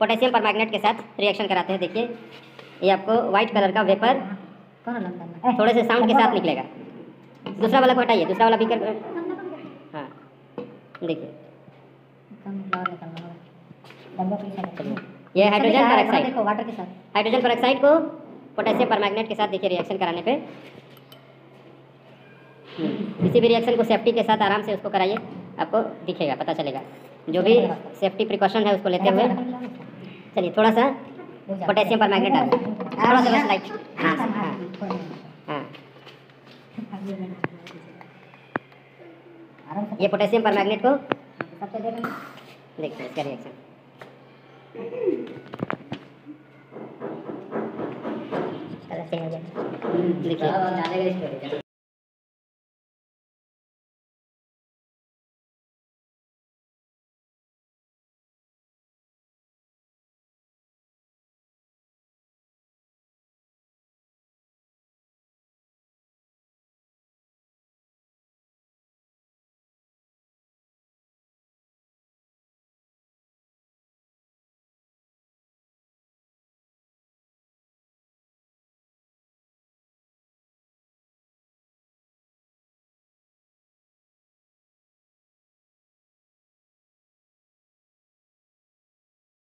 Potassium permanganate के साथ reaction कराते हैं, देखिए। ये आपको व्हाइट कलर का वेपर थोड़े से साउंड के साथ निकलेगा। दूसरा वाला को हटाइए, दूसरा वाला बीकर हाँ देखिए। ये हाइड्रोजन पर वाटर के साथ हाइड्रोजन पेरोक्साइड को पोटेशियम परमैग्नेट के साथ देखिए रिएक्शन कराने पे। किसी भी रिएक्शन को सेफ्टी के साथ आराम से उसको कराइए, आपको दिखेगा, पता चलेगा। जो भी सेफ्टी प्रिकॉशन है उसको लेते हुए। चलिए थोड़ा सा पोटेशियम परमैग्नेट डाल थोड़ा सा बस लाइट हाँ हाँ हाँ। आराम से ये पोटेशियम परमैग्नेट को सबसे दे देना देखिए इसका रिएक्शन हो गया देखिए